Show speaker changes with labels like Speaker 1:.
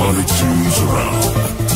Speaker 1: money tunes around.